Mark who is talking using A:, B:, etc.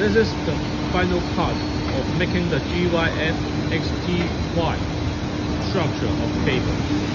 A: This is the final part of making the GYF XTY structure of cable.